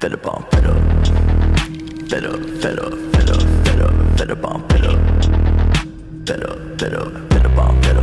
Fed up on fed up. Fed up, fed up, fed up, fed up, fed up on fed up. Fed up, fed up, fed up on fed up,